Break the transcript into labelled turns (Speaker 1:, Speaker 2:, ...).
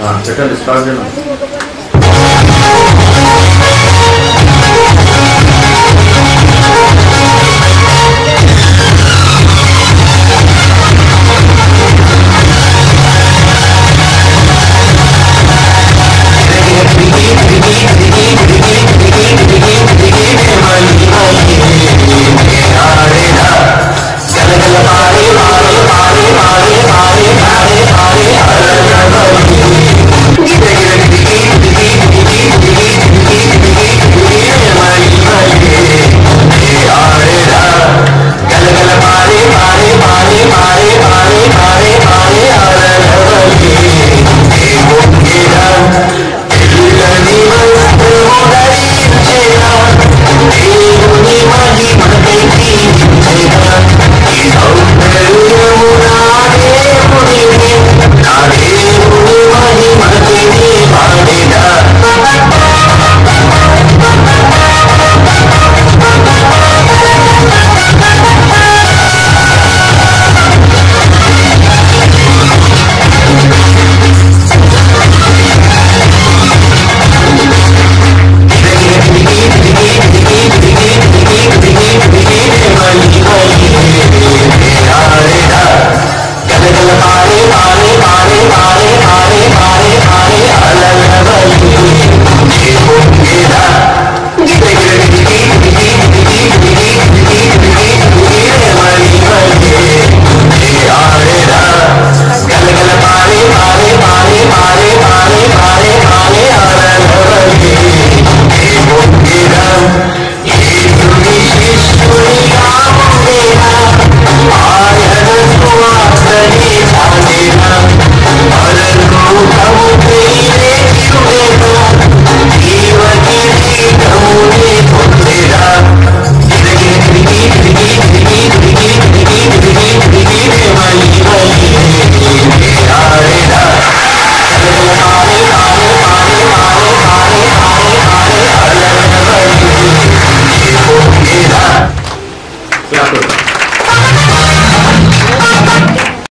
Speaker 1: हाँ चटल स्टार्ट देना। 不要豆